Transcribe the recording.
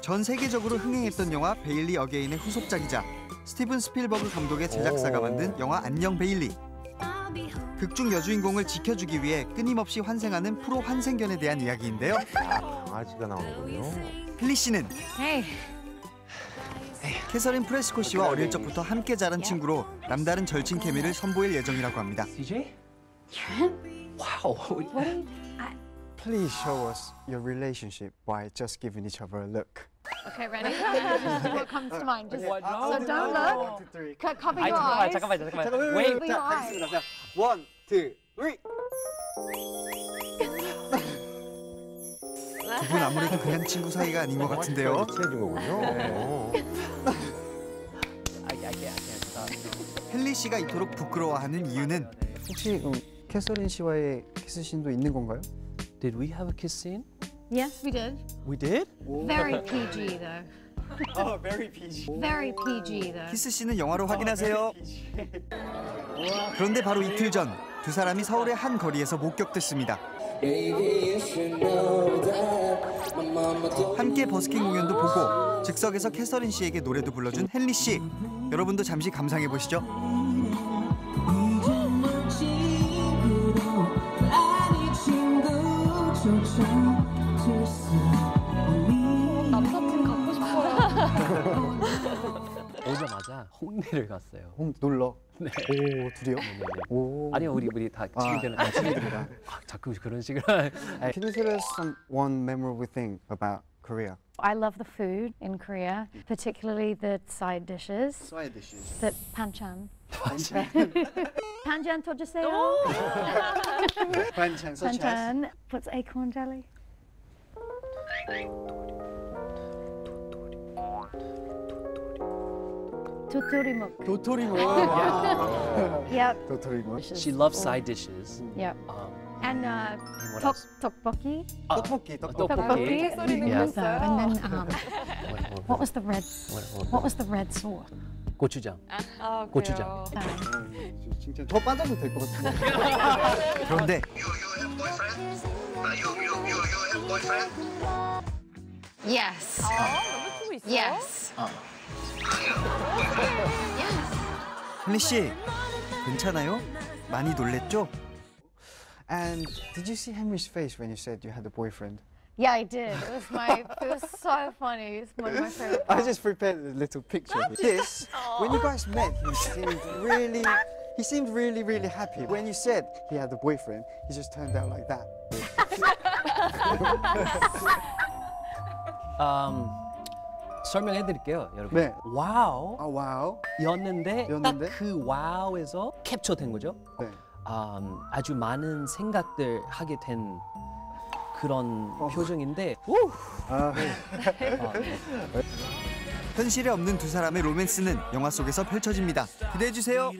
전 세계적으로 흥행했던 영화 베일리 어게인의 후속작이자 스티븐 스필버그 감독의 제작사가 오. 만든 영화 안녕 베일리. 극중 여주인공을 지켜주기 위해 끊임없이 환생하는 프로 환생견에 대한 이야기인데요. 강아지가 나오는군요. 헨리 씨는 Hey. 캐서린 프레스콧 씨와 어릴 적부터 함께 자란 친구로 남다른 절친 케미를 선보일 예정이라고 합니다. CJ? Wow. Please show us your relationship by just giving each other a look. Okay, ready? what comes to mind? Just What? so don't look. Co- Cover your eyes. 잠깐만, 잠깐만. 잠깐만, Wait. Cover your eyes. 자, 원, 투, 쓰리. 두분 아무래도 그냥 친구 사이가 아닌 것 같은데요. 친해진 거군요. 어. Stop. 헨리 씨가 이토록 부끄러워하는 이유는 혹시 그럼 캐서린 씨와의 키스신도 있는 건가요? Did we have a kiss scene? Yes, we did. We did? Very PG though. Oh, very PG. Very PG though. 키스신은 영화로 확인하세요. 그런데 바로 이틀 전 두 사람이 서울의 한 거리에서 목격됐습니다. 함께 버스킹 공연도 보고 즉석에서 캐서린 씨에게 노래도 불러준 헨리 씨. 여러분도 잠시 감상해 보시죠. 남사친 갖고 싶어요. 오자마자 홍대를 갔어요. 홈 놀러. 네. 오, 둘이요? 네네네. 오. 아니요, 우리 우리 다 아, 친구들은 아, 친구들이랑. 아, 자꾸 그런 식으로. Can you tell us some one memorable thing about Korea? I love the food in Korea, particularly the side dishes. Side dishes. The panchan. Panchan tojuse요. Banchan, such as. Panchan. What's acorn jelly? Tuturimuk. 도토리묵. Yep. 도토리묵. she loves side dishes. Yep. Um, And uh, and what tok else? tokbokki. 떡볶이, 떡볶이. 떡볶이. Tteokbokki. Yeah. So, and then um, What, what, what was the red? what, what, What was the red sauce? 고추장. 고추장. Sorry. 진짜 더 빠져도 될 것 같은데. 그런데 Yes. Yes. 헨리 씨 괜찮아요? 많이 놀랬죠? And did you see Henry's face when you said you had a boyfriend? Yeah, I did. It was my. It was so funny. It's one of my favorite. I just prepared a little picture. This, when you guys met, he seemed really, he seemed really, really happy. When you said he had a boyfriend, he just turned out like that. Um, 설명해 드릴게요, 여러분. 네. 와우 Oh wow. 였는데 였는데? 딱 그 와우에서 캡처된 거죠. 네. 음, 아주 많은 생각들 하게 된 그런 표정인데 아, 현실에 없는 두 사람의 로맨스는 영화 속에서 펼쳐집니다. 기대해 주세요.